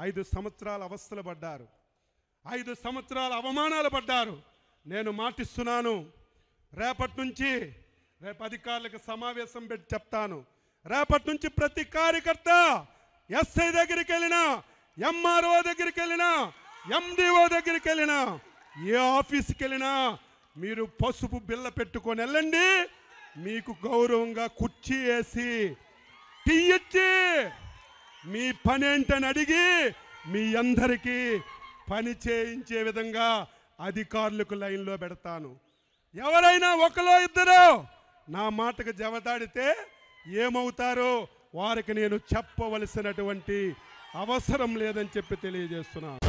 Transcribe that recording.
ఐదు సంవత్సరాల అవస్థలు పడ్డారు. ఐదు సంవత్సరాల అవమానాలు పడ్డారు. నేను మాటిస్తున్నాను. రేపటి నుంచి రేపు అధికారులకు సమావేశం పెట్టి చెప్తాను. రేపటి నుంచి ప్రతి కార్యకర్త ఎస్ఐ దగ్గరికి వెళ్ళినా ఎంఆర్ఓ దగ్గరికి వెళ్ళినా ఎండిఓ దగ్గరికి వెళ్ళినా ఏ ఆఫీస్కి వెళ్ళినా మీరు పసుపు బిల్ల పెట్టుకొని వెళ్ళండి. మీకు గౌరవంగా కుర్చీ వేసి టీ ఇచ్చి మీ పని ఏంటని అడిగి మీ అందరికీ పని చేయించే విధంగా అధికారులకు లైన్లో పెడతాను. ఎవరైనా ఒకలో ఇద్దరు నా మాటకు జవదాడితే ఏమవుతారో వారికి నేను చెప్పవలసినటువంటి అవసరం లేదని చెప్పి తెలియజేస్తున్నాను.